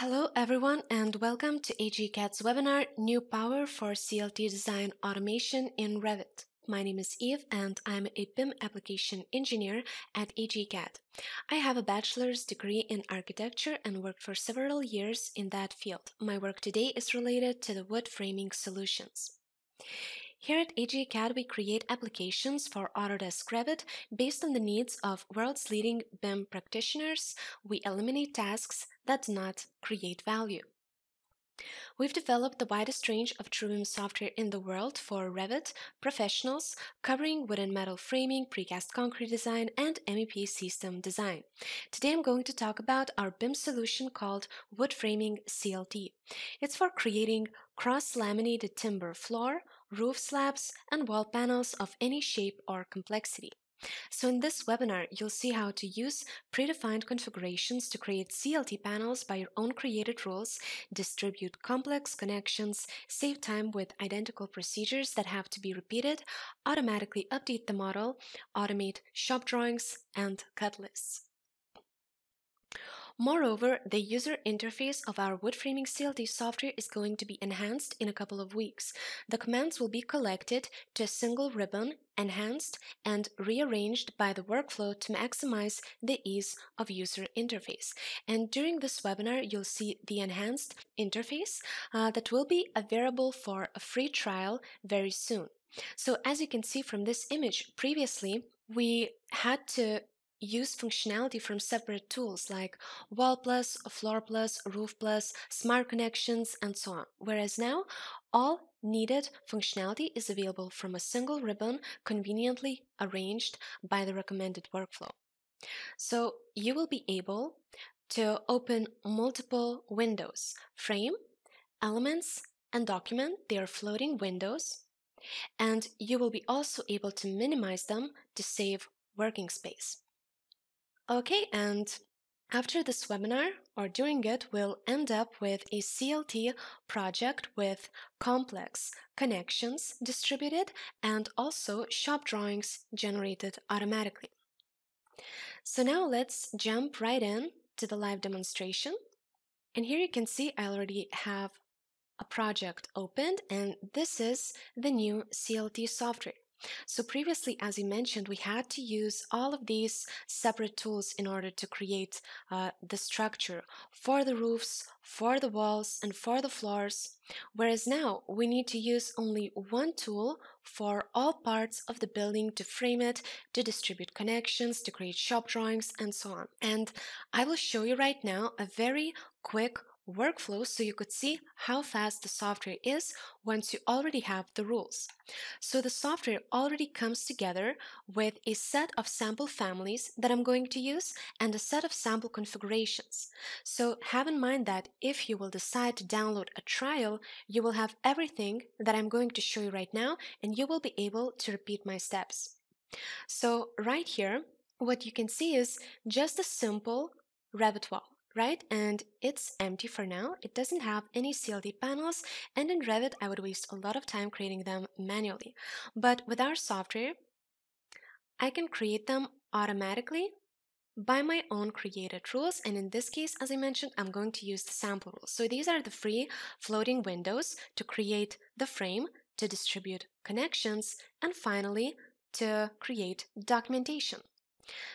Hello everyone and welcome to AGACAD's webinar New Power for CLT Design Automation in Revit. My name is Eve and I'm a BIM application engineer at AGCAD. I have a bachelor's degree in architecture and worked for several years in that field. My work today is related to the wood framing solutions. Here at AGACAD, we create applications for Autodesk Revit based on the needs of world's leading BIM practitioners. We eliminate tasks that do not create value. We've developed the widest range of TrueBIM software in the world for Revit professionals, covering wood and metal framing, precast concrete design, and MEP system design. Today I'm going to talk about our BIM solution called Wood Framing CLT. It's for creating cross-laminated timber floor, roof slabs, and wall panels of any shape or complexity. So in this webinar, you'll see how to use predefined configurations to create CLT panels by your own created rules, distribute complex connections, save time with identical procedures that have to be repeated, automatically update the model, automate shop drawings, and cut lists. Moreover, the user interface of our wood framing CLT software is going to be enhanced in a couple of weeks. The commands will be collected to a single ribbon, enhanced, and rearranged by the workflow to maximize the ease of user interface. And during this webinar, you'll see the enhanced interface uh, that will be available for a free trial very soon. So as you can see from this image, previously we had to use functionality from separate tools like Wall Plus, Floor Plus, Roof Plus, Smart Connections, and so on. Whereas now, all needed functionality is available from a single ribbon conveniently arranged by the recommended workflow. So you will be able to open multiple windows, frame, elements, and document. They are floating windows. And you will be also able to minimize them to save working space. Okay, and after this webinar or during it, we'll end up with a CLT project with complex connections distributed and also shop drawings generated automatically. So now let's jump right in to the live demonstration. And here you can see I already have a project opened and this is the new CLT software. So previously, as you mentioned, we had to use all of these separate tools in order to create uh, the structure for the roofs, for the walls, and for the floors. Whereas now we need to use only one tool for all parts of the building to frame it, to distribute connections, to create shop drawings, and so on. And I will show you right now a very quick workflow so you could see how fast the software is once you already have the rules. So the software already comes together with a set of sample families that I'm going to use and a set of sample configurations. So have in mind that if you will decide to download a trial, you will have everything that I'm going to show you right now and you will be able to repeat my steps. So right here, what you can see is just a simple wall right? And it's empty for now. It doesn't have any CLT panels, and in Revit, I would waste a lot of time creating them manually. But with our software, I can create them automatically by my own created rules. And in this case, as I mentioned, I'm going to use the sample rules. So these are the free floating windows to create the frame, to distribute connections, and finally, to create documentation.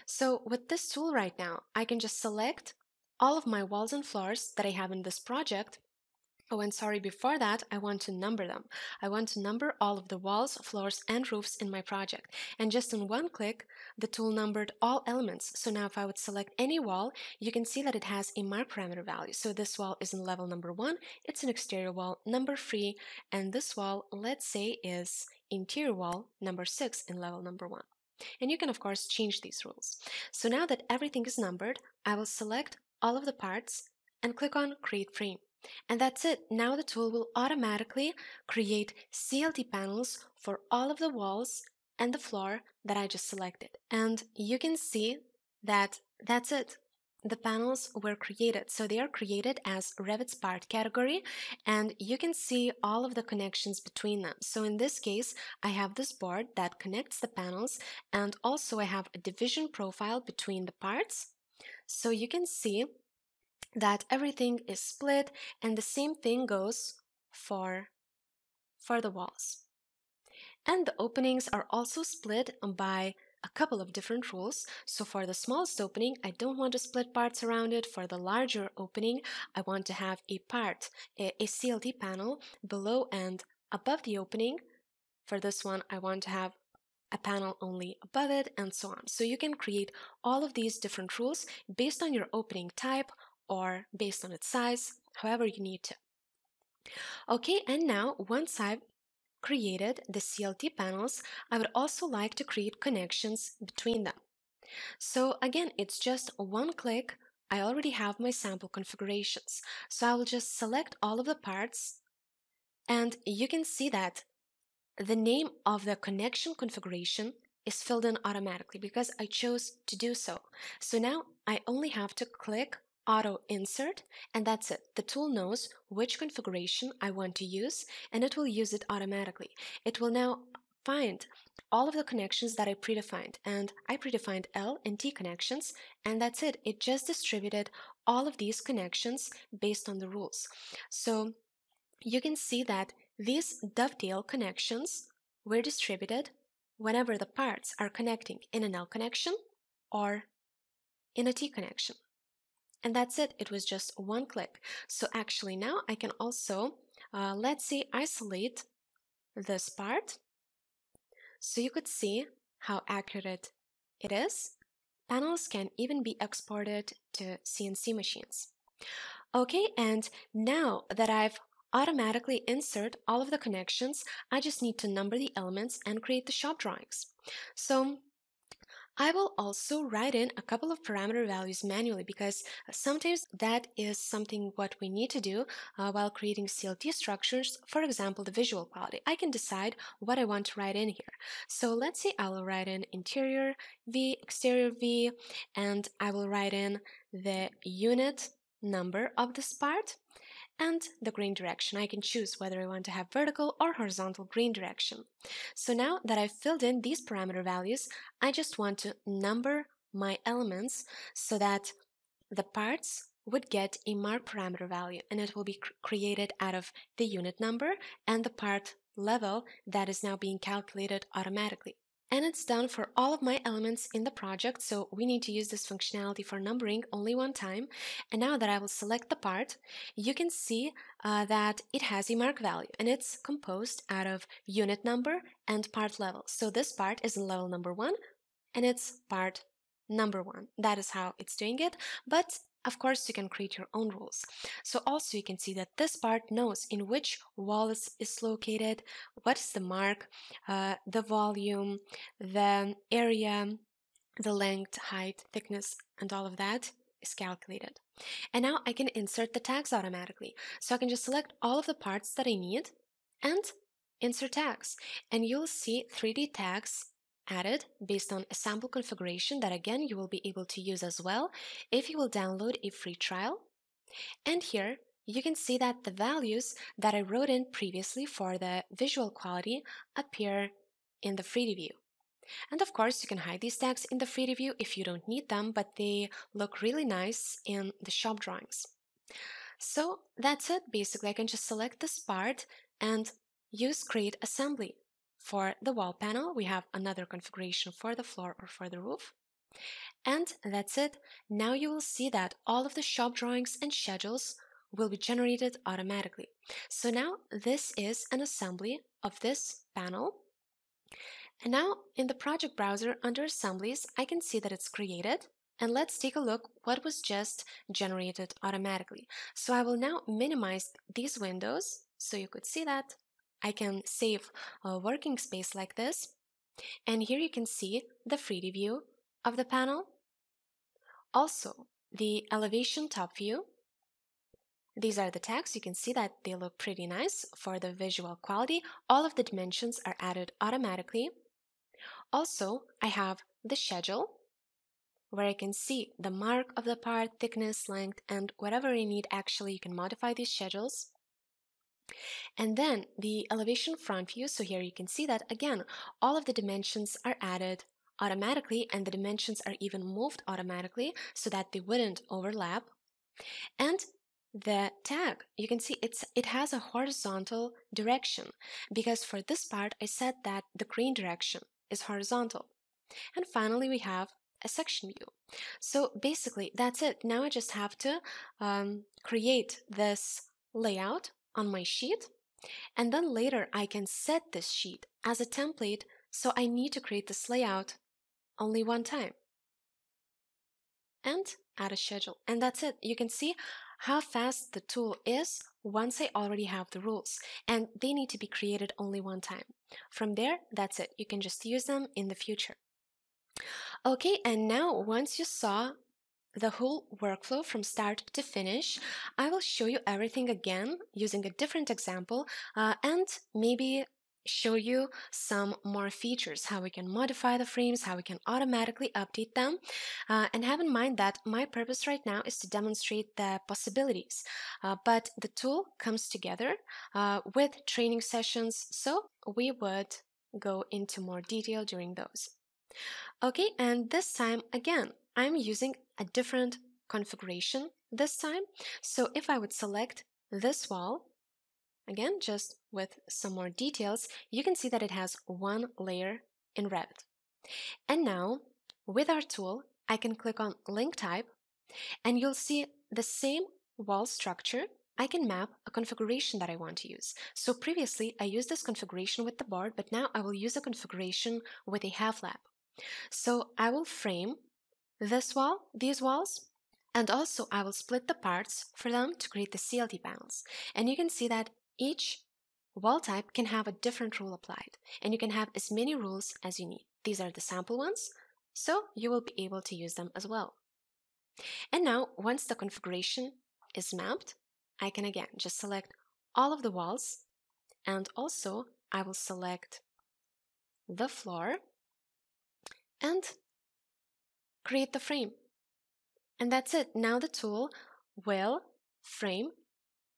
So with this tool right now, I can just select all of my walls and floors that I have in this project Oh, and sorry, before that, I want to number them. I want to number all of the walls, floors, and roofs in my project. And just in one click, the tool numbered all elements. So now if I would select any wall, you can see that it has a mark parameter value. So this wall is in level number one, it's an exterior wall number three, and this wall, let's say, is interior wall number six in level number one. And you can, of course, change these rules. So now that everything is numbered, I will select all of the parts and click on Create Frame. And that's it. Now the tool will automatically create CLT panels for all of the walls and the floor that I just selected. And you can see that that's it. The panels were created. So they are created as Revit's part category and you can see all of the connections between them. So in this case, I have this board that connects the panels and also I have a division profile between the parts so you can see that everything is split and the same thing goes for, for the walls. And the openings are also split by a couple of different rules. So for the smallest opening, I don't want to split parts around it. For the larger opening, I want to have a part, a, CLT panel below and above the opening. For this one, I want to have a panel only above it and so on. So you can create all of these different rules based on your opening type or based on its size, however you need to. Okay, and now once I've created the CLT panels, I would also like to create connections between them. So again, it's just one click. I already have my sample configurations. So I will just select all of the parts and you can see that the name of the connection configuration is filled in automatically because I chose to do so. So now I only have to click auto insert and that's it. The tool knows which configuration I want to use and it will use it automatically. It will now find all of the connections that I predefined and I predefined L and T connections and that's it. It just distributed all of these connections based on the rules. So you can see that these dovetail connections were distributed whenever the parts are connecting in an L connection or in a T connection. And that's it, it was just one click. So actually now I can also, uh, let's see, isolate this part. So you could see how accurate it is. Panels can even be exported to CNC machines. Okay, and now that I've automatically insert all of the connections, I just need to number the elements and create the shop drawings. So I will also write in a couple of parameter values manually because sometimes that is something what we need to do uh, while creating CLT structures. For example, the visual quality. I can decide what I want to write in here. So let's say I will write in interior V, exterior V, and I will write in the unit number of this part and the grain direction. I can choose whether I want to have vertical or horizontal grain direction. So now that I've filled in these parameter values, I just want to number my elements so that the parts would get a mark parameter value and it will be cr created out of the unit number and the part level that is now being calculated automatically and it's done for all of my elements in the project so we need to use this functionality for numbering only one time. And now that I will select the part you can see uh, that it has a mark value and it's composed out of unit number and part level. So this part is in level number one and it's part number one. That is how it's doing it but of course, you can create your own rules. So also you can see that this part knows in which wall is, is located, what is the mark, uh, the volume, the area, the length, height, thickness, and all of that is calculated. And now I can insert the tags automatically. So I can just select all of the parts that I need and insert tags. And you'll see 3D tags added based on a sample configuration that again you will be able to use as well if you will download a free trial. And here you can see that the values that I wrote in previously for the visual quality appear in the 3D view. And of course, you can hide these tags in the 3D view if you don't need them, but they look really nice in the shop drawings. So that's it. Basically, I can just select this part and use create assembly. For the wall panel, we have another configuration for the floor or for the roof. And that's it. Now you will see that all of the shop drawings and schedules will be generated automatically. So now this is an assembly of this panel. And now in the project browser under assemblies, I can see that it's created. And let's take a look what was just generated automatically. So I will now minimize these windows so you could see that. I can save a working space like this. And here you can see the 3D view of the panel. Also, the elevation top view. These are the tags. You can see that they look pretty nice for the visual quality. All of the dimensions are added automatically. Also, I have the schedule where I can see the mark of the part, thickness, length, and whatever I need actually you can modify these schedules. And then the elevation front view, so here you can see that again, all of the dimensions are added automatically and the dimensions are even moved automatically so that they wouldn't overlap And the tag, you can see it's it has a horizontal direction because for this part I said that the grain direction is horizontal. And finally we have a section view. So basically that's it. Now I just have to um, create this layout on my sheet and then later I can set this sheet as a template so I need to create this layout only one time and add a schedule and that's it. You can see how fast the tool is once I already have the rules and they need to be created only one time. From there, that's it. You can just use them in the future. Okay, and now once you saw the whole workflow from start to finish, I will show you everything again using a different example uh, and maybe show you some more features, how we can modify the frames, how we can automatically update them. Uh, and have in mind that my purpose right now is to demonstrate the possibilities, uh, but the tool comes together uh, with training sessions, so we would go into more detail during those. Okay, and this time again, I'm using a different configuration this time. So if I would select this wall, again, just with some more details, you can see that it has one layer in Revit. And now, with our tool, I can click on link type and you'll see the same wall structure I can map a configuration that I want to use. So previously I used this configuration with the board, but now I will use a configuration with a half lap. So I will frame this wall, these walls, and also I will split the parts for them to create the CLT panels. And you can see that each wall type can have a different rule applied, and you can have as many rules as you need. These are the sample ones, so you will be able to use them as well. And now, once the configuration is mapped, I can again just select all of the walls, and also I will select the floor and create the frame. And that's it. Now the tool will frame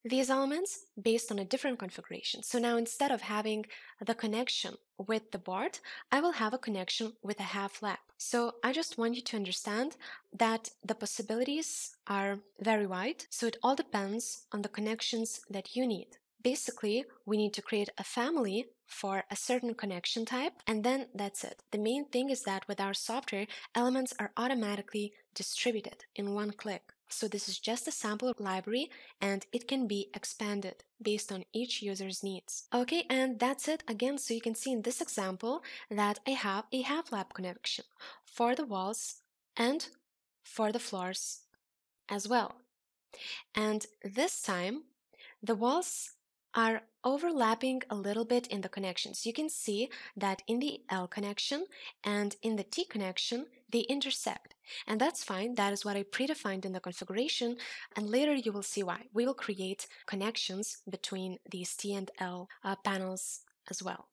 these elements based on a different configuration. So now instead of having the connection with the board, I will have a connection with a half lap. So I just want you to understand that the possibilities are very wide. So it all depends on the connections that you need. Basically, we need to create a family for a certain connection type, and then that's it. The main thing is that with our software, elements are automatically distributed in one click. So this is just a sample library and it can be expanded based on each user's needs. Okay, and that's it again. So you can see in this example that I have a half lap connection for the walls and for the floors as well. And this time the walls are overlapping a little bit in the connections. You can see that in the L connection and in the T connection, they intersect. And that's fine. That is what I predefined in the configuration. And later you will see why. We will create connections between these T and L uh, panels as well.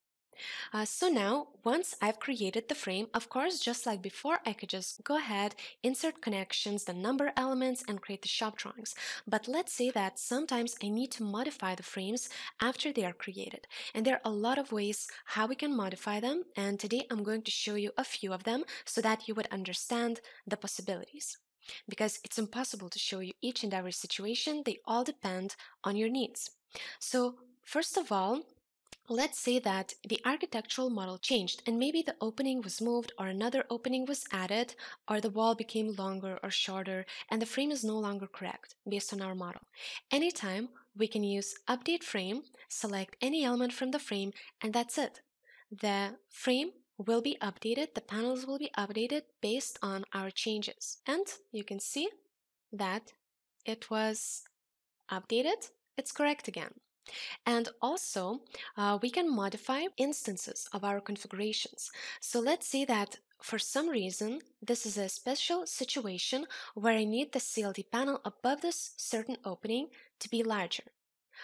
Uh, so now, once I've created the frame, of course, just like before, I could just go ahead, insert connections, the number elements, and create the shop drawings. But let's say that sometimes I need to modify the frames after they are created. And there are a lot of ways how we can modify them, and today I'm going to show you a few of them so that you would understand the possibilities because it's impossible to show you each and every situation. They all depend on your needs. So, first of all, Let's say that the architectural model changed and maybe the opening was moved or another opening was added or the wall became longer or shorter and the frame is no longer correct based on our model. Anytime we can use update frame, select any element from the frame and that's it. The frame will be updated, the panels will be updated based on our changes. And you can see that it was updated, it's correct again. And also, uh, we can modify instances of our configurations. So let's say that for some reason, this is a special situation where I need the CLT panel above this certain opening to be larger.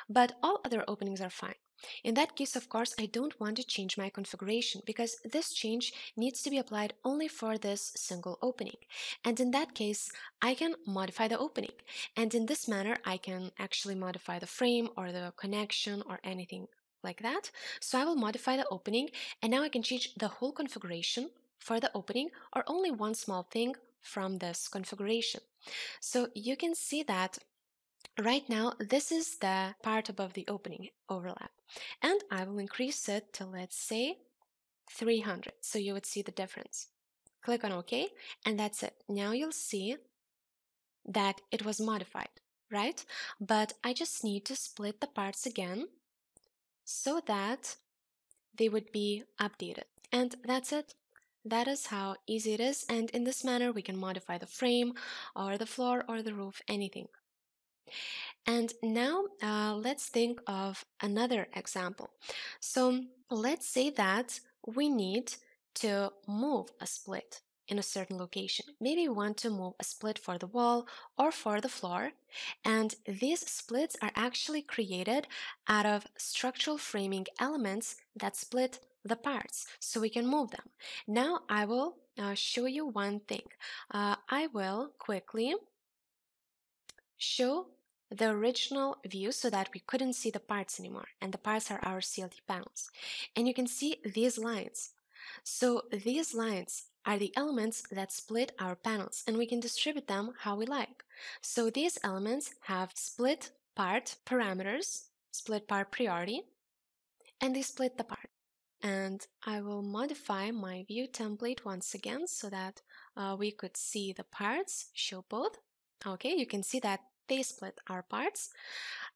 But all other openings are fine. In that case, of course, I don't want to change my configuration because this change needs to be applied only for this single opening. And in that case, I can modify the opening. And in this manner, I can actually modify the frame or the connection or anything like that. So I will modify the opening and now I can change the whole configuration for the opening or only one small thing from this configuration. So you can see that right now this is the part above the opening overlap and I will increase it to let's say 300 so you would see the difference. Click on OK and that's it. Now you'll see that it was modified, right? But I just need to split the parts again so that they would be updated. And that's it. That is how easy it is and in this manner we can modify the frame or the floor or the roof, anything. And now uh, let's think of another example. So let's say that we need to move a split in a certain location. Maybe we want to move a split for the wall or for the floor. And these splits are actually created out of structural framing elements that split the parts so we can move them. Now I will uh, show you one thing. Uh, I will quickly show the original view so that we couldn't see the parts anymore and the parts are our CLT panels. And you can see these lines. So these lines are the elements that split our panels and we can distribute them how we like. So these elements have split part parameters, split part priority, and they split the part. And I will modify my view template once again so that uh, we could see the parts, show both. Okay, you can see that they split our parts.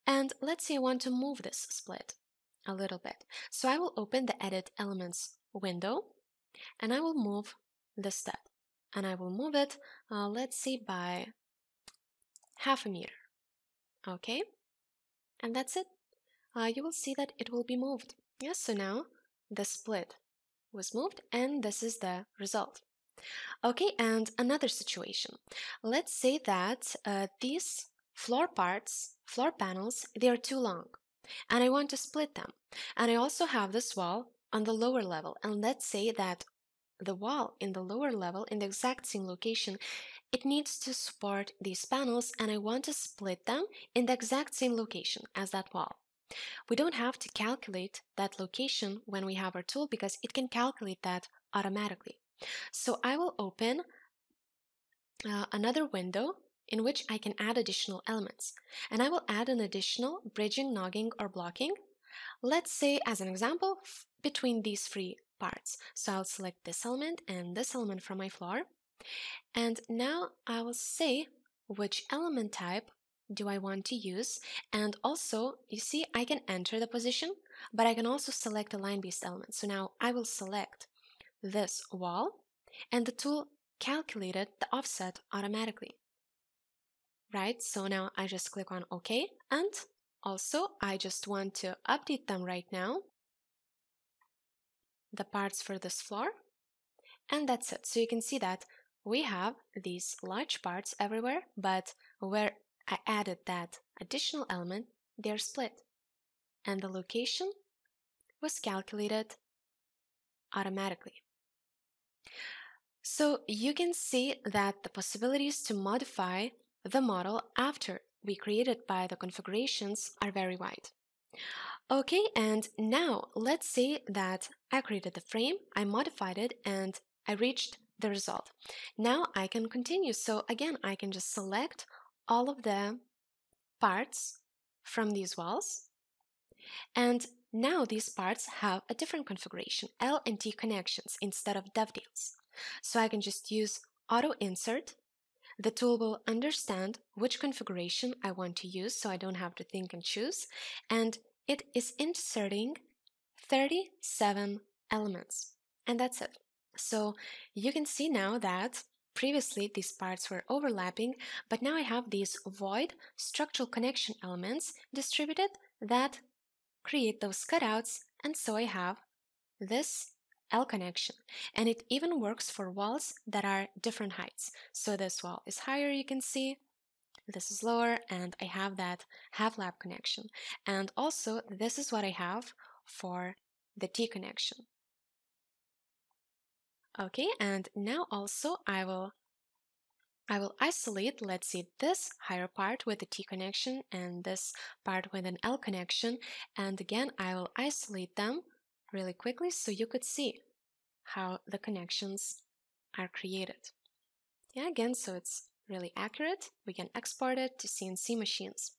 And let's say I want to move this split a little bit. So I will open the edit elements window and I will move the step. and I will move it, uh, let's say by half a meter. Okay, and that's it. Uh, you will see that it will be moved. Yes, so now the split was moved and this is the result. Okay, and another situation. Let's say that uh, these floor parts, floor panels, they are too long and I want to split them. And I also have this wall on the lower level and let's say that the wall in the lower level in the exact same location, it needs to support these panels and I want to split them in the exact same location as that wall. We don't have to calculate that location when we have our tool because it can calculate that automatically. So I will open uh, another window in which I can add additional elements. And I will add an additional bridging, nogging, or blocking. Let's say, as an example, between these three parts. So I'll select this element and this element from my floor. And now I will say which element type do I want to use. And also, you see, I can enter the position, but I can also select a line-based element. So now I will select this wall and the tool calculated the offset automatically. Right, so now I just click on OK and also I just want to update them right now the parts for this floor and that's it. So you can see that we have these large parts everywhere, but where I added that additional element, they're split. And the location was calculated automatically. So you can see that the possibilities to modify the model after we created by the configurations are very wide. Okay, and now let's say that I created the frame, I modified it, and I reached the result. Now I can continue. So again, I can just select all of the parts from these walls. And now these parts have a different configuration, L and T connections instead of dovetails. So I can just use auto insert. The tool will understand which configuration I want to use so I don't have to think and choose. And it is inserting 37 elements. And that's it. So you can see now that previously these parts were overlapping, but now I have these void structural connection elements distributed that create those cutouts, and so I have this L connection. And it even works for walls that are different heights. So this wall is higher, you can see, this is lower and I have that half lap connection. And also this is what I have for the T connection. Okay, and now also I will I will isolate, let's see, this higher part with the T connection and this part with an L connection. And again, I will isolate them really quickly so you could see how the connections are created. Yeah, again, so it's really accurate. We can export it to CNC machines.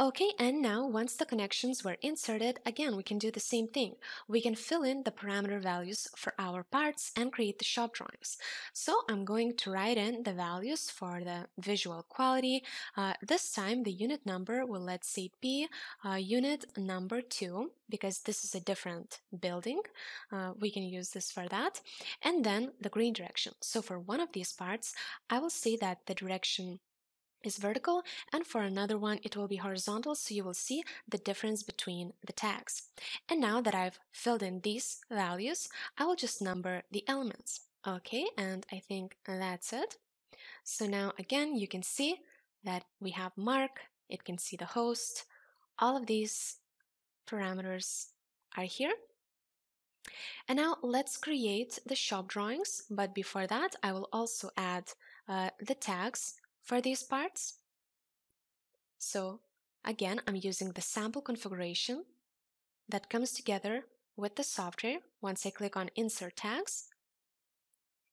Okay, and now once the connections were inserted, again, we can do the same thing. We can fill in the parameter values for our parts and create the shop drawings. So I'm going to write in the values for the visual quality. Uh, this time the unit number will let's say be uh, unit number two because this is a different building. Uh, we can use this for that. And then the grain direction. So for one of these parts, I will say that the direction is vertical and for another one it will be horizontal so you will see the difference between the tags. And now that I've filled in these values, I will just number the elements. Okay, and I think that's it. So now again, you can see that we have mark, it can see the host, all of these parameters are here. And now let's create the shop drawings, but before that I will also add uh, the tags for these parts. So again, I'm using the sample configuration that comes together with the software. Once I click on Insert Tags,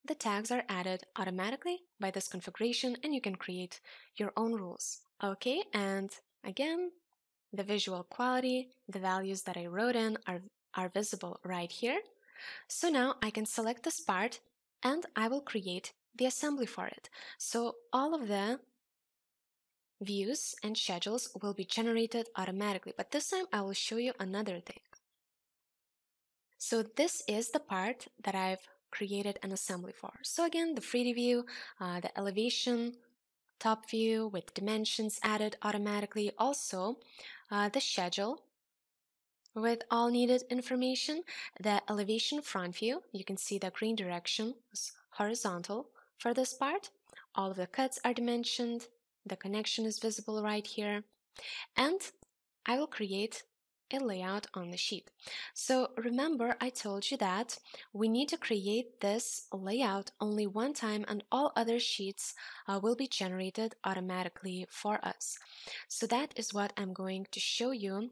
the tags are added automatically by this configuration and you can create your own rules. Okay, and again, the visual quality, the values that I wrote in are, are visible right here. So now I can select this part and I will create the assembly for it. So all of the views and schedules will be generated automatically, but this time I will show you another thing. So this is the part that I've created an assembly for. So again, the 3D view, uh, the elevation, top view with dimensions added automatically. Also, uh, the schedule with all needed information, the elevation front view, you can see the grain direction is horizontal, for this part, all of the cuts are dimensioned, the connection is visible right here, and I will create a layout on the sheet. So remember I told you that we need to create this layout only one time and all other sheets uh, will be generated automatically for us. So that is what I'm going to show you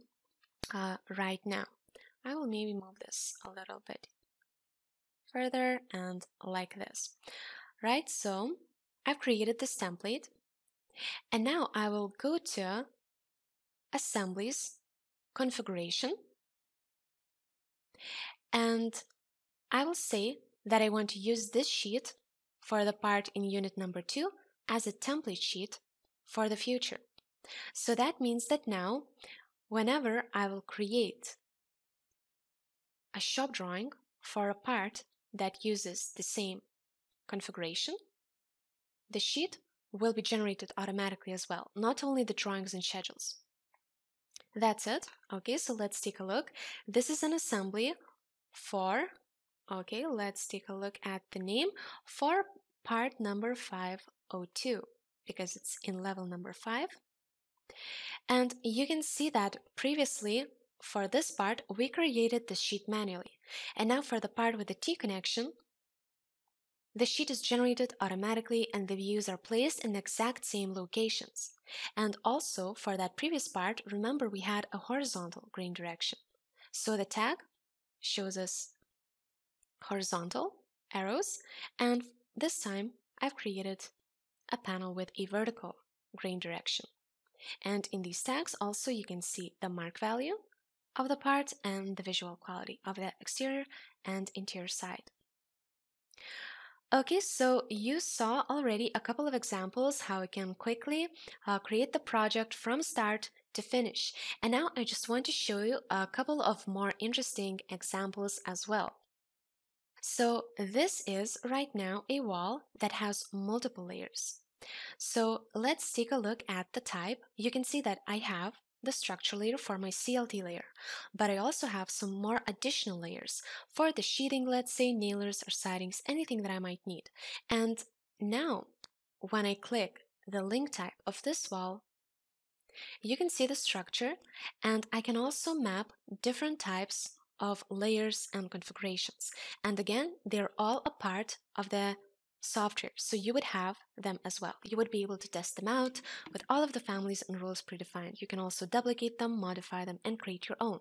uh, right now. I will maybe move this a little bit further and like this right? So I've created this template and now I will go to assemblies configuration and I will say that I want to use this sheet for the part in unit number two as a template sheet for the future. So that means that now, whenever I will create a shop drawing for a part that uses the same configuration, the sheet will be generated automatically as well, not only the drawings and schedules. That's it. Okay, so let's take a look. This is an assembly for, okay, let's take a look at the name for part number 502 because it's in level number 5. And you can see that previously for this part, we created the sheet manually. And now for the part with the T connection, the sheet is generated automatically and the views are placed in the exact same locations. And also, for that previous part, remember we had a horizontal grain direction. So the tag shows us horizontal arrows, and this time I've created a panel with a vertical grain direction. And in these tags also you can see the mark value of the part and the visual quality of the exterior and interior side. Okay, so you saw already a couple of examples how we can quickly uh, create the project from start to finish. And now I just want to show you a couple of more interesting examples as well. So this is right now a wall that has multiple layers. So let's take a look at the type. You can see that I have the structure layer for my CLT layer, but I also have some more additional layers for the sheathing, let's say nailers or sidings, anything that I might need. And now, when I click the link type of this wall, you can see the structure and I can also map different types of layers and configurations. And again, they're all a part of the software. So you would have them as well. You would be able to test them out with all of the families and rules predefined. You can also duplicate them, modify them, and create your own.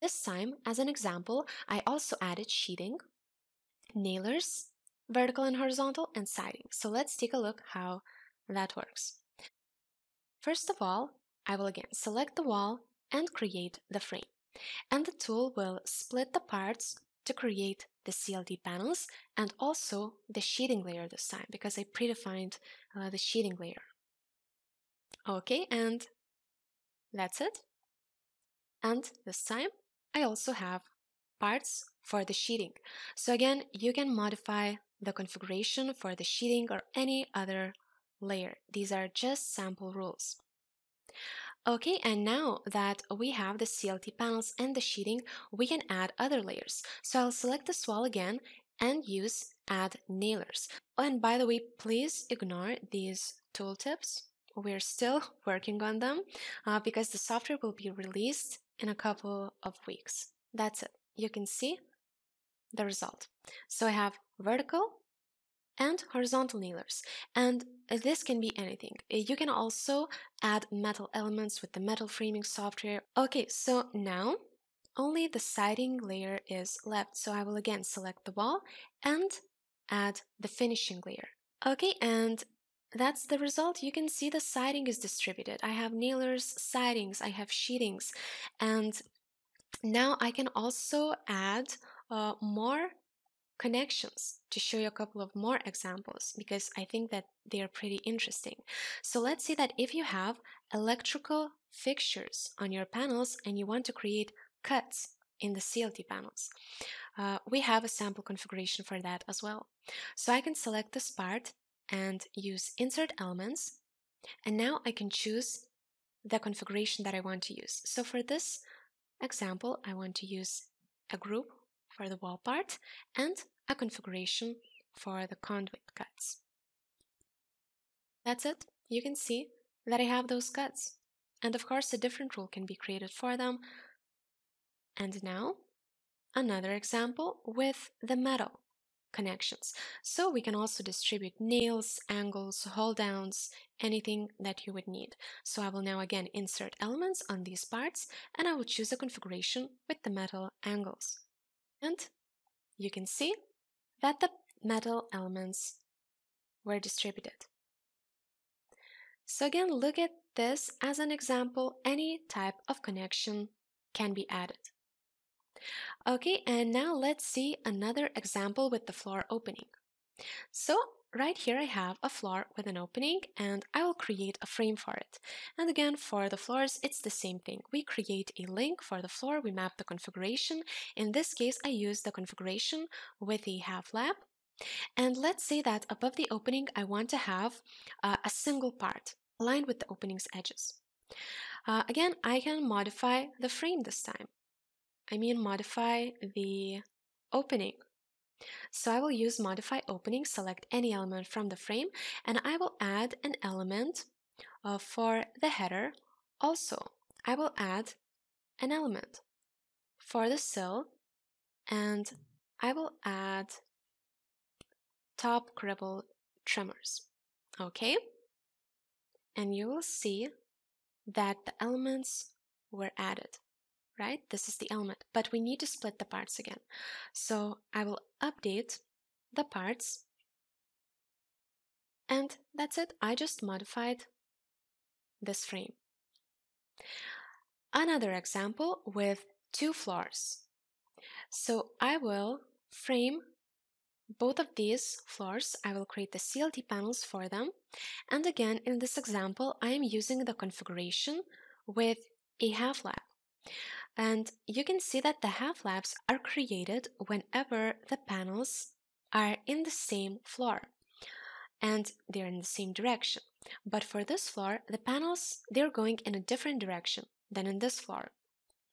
This time, as an example, I also added sheeting, nailers, vertical and horizontal, and siding. So let's take a look how that works. First of all, I will again select the wall and create the frame. And the tool will split the parts to create the CLT panels and also the sheeting layer this time because I predefined uh, the sheeting layer. Okay, and that's it. And this time I also have parts for the sheeting. So again, you can modify the configuration for the sheeting or any other layer. These are just sample rules. Okay, and now that we have the CLT panels and the sheeting, we can add other layers. So I'll select this wall again and use add nailers. And by the way, please ignore these tooltips. We're still working on them uh, because the software will be released in a couple of weeks. That's it. You can see the result. So I have vertical, and horizontal nailers. And this can be anything. Uh, you can also add metal elements with the metal framing software. Okay, so now only the siding layer is left. So I will again select the wall and add the finishing layer. Okay, and that's the result. You can see the siding is distributed. I have nailers, sidings, I have sheetings, and now I can also add uh, more connections to show you a couple of more examples because I think that they are pretty interesting. So let's say that if you have electrical fixtures on your panels and you want to create cuts in the CLT panels, uh, we have a sample configuration for that as well. So I can select this part and use insert elements and now I can choose the configuration that I want to use. So for this example, I want to use a group for the wall part and a configuration for the conduit cuts. That's it. You can see that I have those cuts. And of course, a different rule can be created for them. And now, another example with the metal connections. So we can also distribute nails, angles, hold downs, anything that you would need. So I will now again insert elements on these parts and I will choose a configuration with the metal angles. And you can see that the metal elements were distributed. So again, look at this as an example. Any type of connection can be added. Okay, and now let's see another example with the floor opening. So right here I have a floor with an opening and I will create a frame for it. And again, for the floors, it's the same thing. We create a link for the floor, we map the configuration. In this case, I use the configuration with a half lap. And let's say that above the opening, I want to have uh, a single part aligned with the opening's edges. Uh, again, I can modify the frame this time. I mean modify the opening. So I will use modify opening, select any element from the frame, and I will add an element uh, for the header. Also, I will add an element for the sill, and I will add top cripple trimmers. Okay? And you will see that the elements were added right? This is the element, but we need to split the parts again. So I will update the parts and that's it. I just modified this frame. Another example with two floors. So I will frame both of these floors. I will create the CLT panels for them. And again, in this example, I am using the configuration with a half lap. And you can see that the half laps are created whenever the panels are in the same floor and they're in the same direction. But for this floor, the panels, they're going in a different direction than in this floor.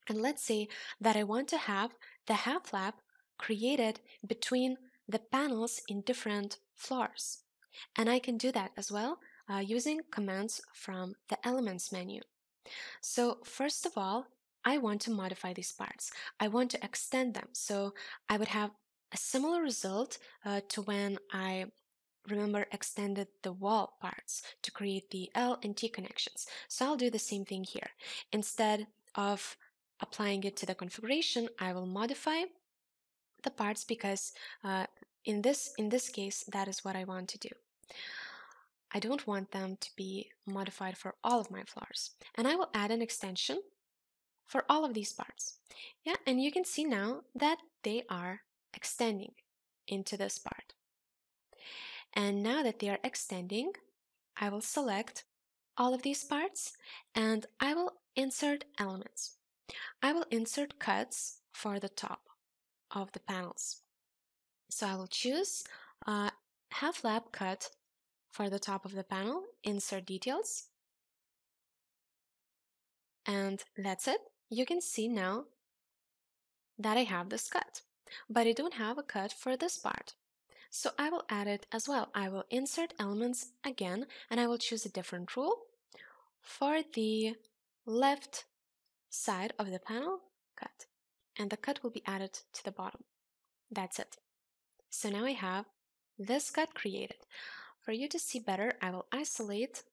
And let's say that I want to have the half lap created between the panels in different floors. And I can do that as well uh, using commands from the elements menu. So first of all, I want to modify these parts. I want to extend them. So I would have a similar result uh, to when I remember extended the wall parts to create the L and T connections. So I'll do the same thing here. Instead of applying it to the configuration, I will modify the parts because uh, in this in this case that is what I want to do. I don't want them to be modified for all of my flowers. And I will add an extension for all of these parts. Yeah, and you can see now that they are extending into this part. And now that they are extending, I will select all of these parts and I will insert elements. I will insert cuts for the top of the panels. So I will choose a half lap cut for the top of the panel, insert details, and that's it. You can see now that I have this cut, but I don't have a cut for this part. So I will add it as well. I will insert elements again and I will choose a different rule for the left side of the panel cut and the cut will be added to the bottom. That's it. So now I have this cut created. For you to see better, I will isolate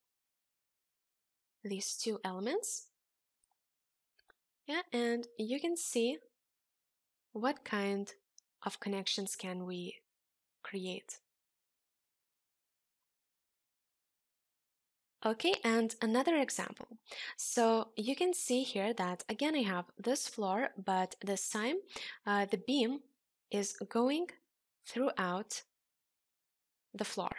these two elements. Yeah, and you can see what kind of connections can we create. Okay, and another example. So you can see here that again I have this floor, but this time uh, the beam is going throughout the floor.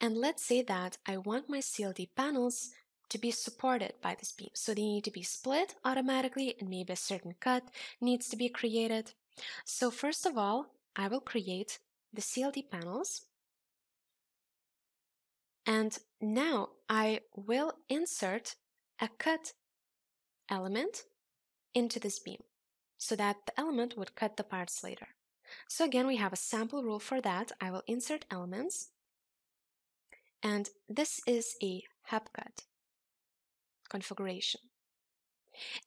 And let's say that I want my CLT panels to be supported by this beam. So they need to be split automatically and maybe a certain cut needs to be created. So first of all, I will create the CLT panels. And now I will insert a cut element into this beam so that the element would cut the parts later. So again, we have a sample rule for that. I will insert elements and this is a cut configuration.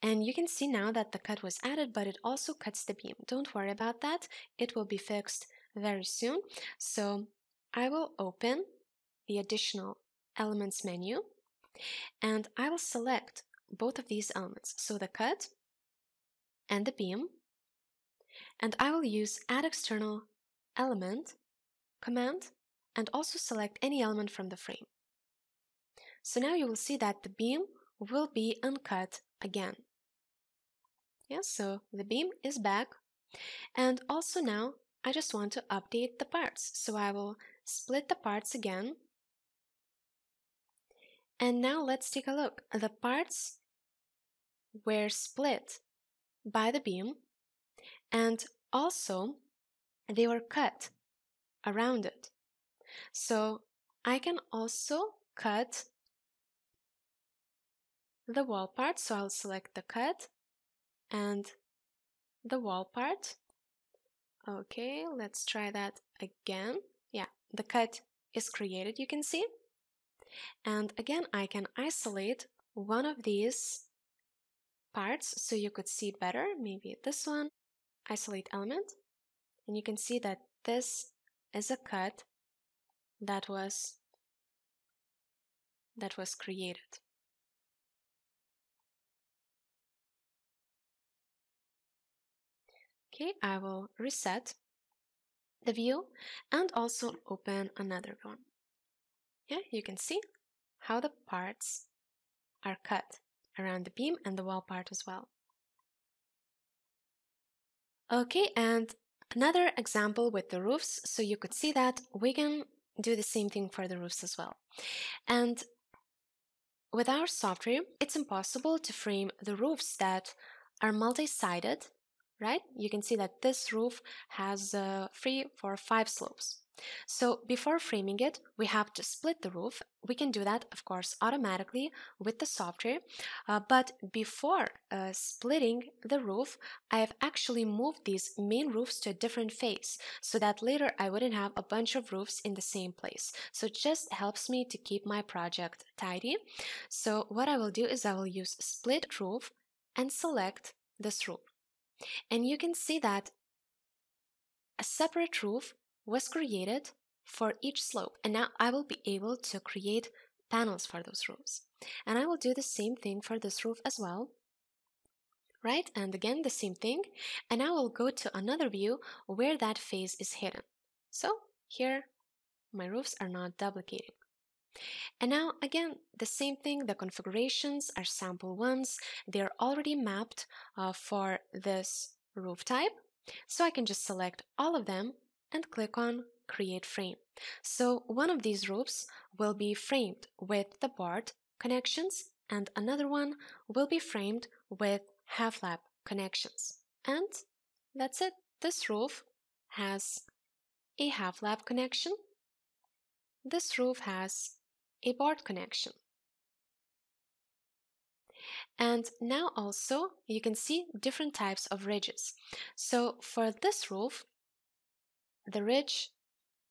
And you can see now that the cut was added, but it also cuts the beam. Don't worry about that. It will be fixed very soon. So I will open the additional elements menu and I will select both of these elements. So the cut and the beam. And I will use add external element command and also select any element from the frame. So now you will see that the beam will be uncut again. Yes, so the beam is back. And also now I just want to update the parts. So I will split the parts again. And now let's take a look. The parts were split by the beam and also they were cut around it. So I can also cut the wall part. So I'll select the cut and the wall part. Okay, let's try that again. Yeah, the cut is created, you can see. And again, I can isolate one of these parts so you could see better. Maybe this one, isolate element. And you can see that this is a cut that was that was created. Okay, I will reset the view and also open another one. Yeah, you can see how the parts are cut around the beam and the wall part as well. Okay, and another example with the roofs, so you could see that we can do the same thing for the roofs as well. And with our software, it's impossible to frame the roofs that are multi-sided, right? You can see that this roof has uh, three, four, five slopes. So before framing it, we have to split the roof. We can do that, of course, automatically with the software. Uh, but before uh, splitting the roof, I have actually moved these main roofs to a different phase so that later I wouldn't have a bunch of roofs in the same place. So it just helps me to keep my project tidy. So what I will do is I will use split roof and select this roof. And you can see that a separate roof was created for each slope and now I will be able to create panels for those roofs. And I will do the same thing for this roof as well. Right, and again the same thing. And I will go to another view where that phase is hidden. So here my roofs are not duplicating. And now again, the same thing, the configurations are sample ones. They're already mapped uh, for this roof type. So I can just select all of them and click on create frame. So one of these roofs will be framed with the board connections and another one will be framed with half lap connections. And that's it. This roof has a half lap connection. This roof has a board connection. And now also you can see different types of ridges. So for this roof, the ridge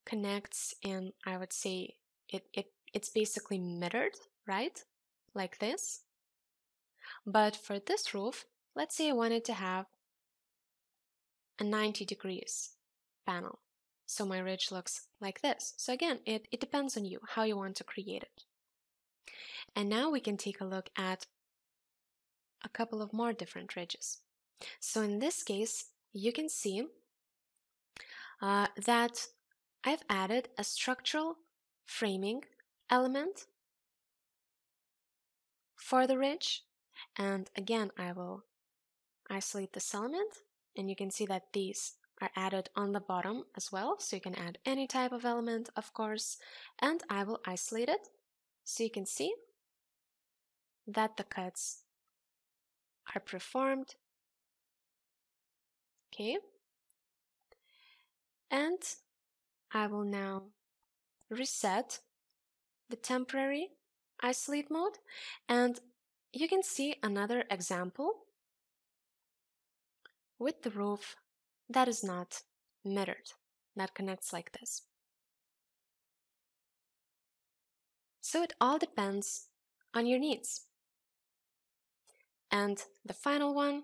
connects in, I would say, it, it it's basically mitred, right? Like this. But for this roof, let's say I wanted to have a 90 degrees panel. So my ridge looks like this. So again, it, it depends on you, how you want to create it. And now we can take a look at a couple of more different ridges. So in this case, you can see uh, that I've added a structural framing element for the ridge. And again, I will isolate this element and you can see that these are added on the bottom as well. So you can add any type of element, of course, and I will isolate it so you can see that the cuts are performed. Okay. And I will now reset the temporary isolate mode and you can see another example with the roof that is not mitred, that connects like this. So it all depends on your needs. And the final one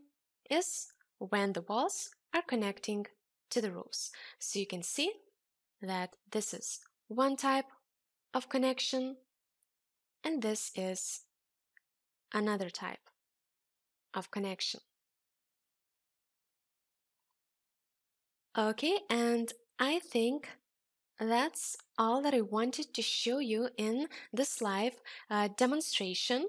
is when the walls are connecting to the roofs. So you can see that this is one type of connection and this is another type of connection. Okay, and I think that's all that I wanted to show you in this live uh, demonstration.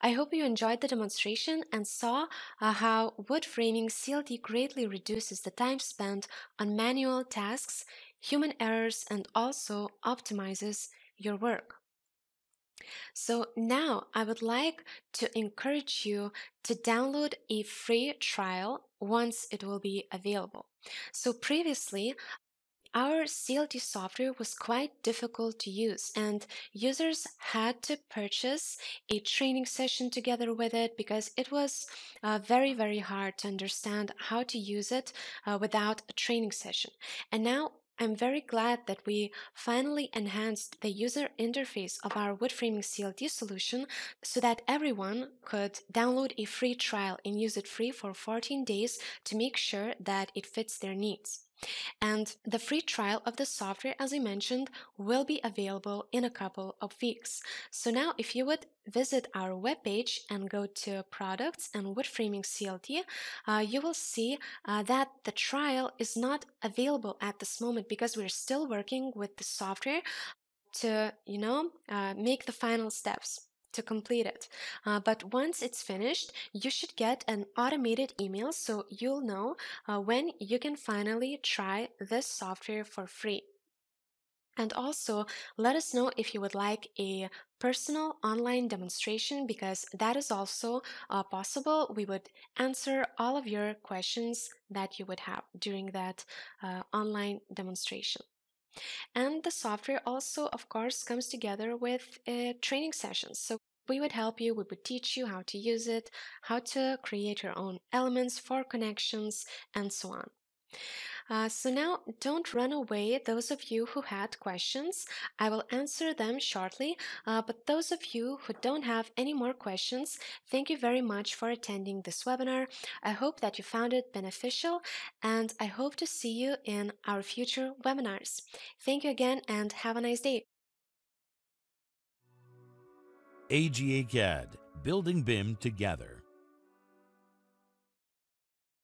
I hope you enjoyed the demonstration and saw uh, how wood framing CLT greatly reduces the time spent on manual tasks, human errors, and also optimizes your work. So now I would like to encourage you to download a free trial once it will be available. So previously, our CLT software was quite difficult to use and users had to purchase a training session together with it because it was uh, very very hard to understand how to use it uh, without a training session. And now I'm very glad that we finally enhanced the user interface of our wood framing CLT solution so that everyone could download a free trial and use it free for 14 days to make sure that it fits their needs. And the free trial of the software, as I mentioned, will be available in a couple of weeks. So now if you would visit our webpage and go to products and wood framing CLT, uh, you will see uh, that the trial is not available at this moment because we're still working with the software to, you know, uh, make the final steps to complete it. Uh, but once it's finished, you should get an automated email so you'll know uh, when you can finally try this software for free. And also, let us know if you would like a personal online demonstration because that is also uh, possible. We would answer all of your questions that you would have during that uh, online demonstration. And the software also, of course, comes together with uh, training sessions. So we would help you, we would teach you how to use it, how to create your own elements for connections, and so on. Uh, so now don't run away those of you who had questions. I will answer them shortly uh, but those of you who don't have any more questions thank you very much for attending this webinar. I hope that you found it beneficial and i hope to see you in our future webinars. Thank you again and have a nice day. AGA CAD, building BIM together.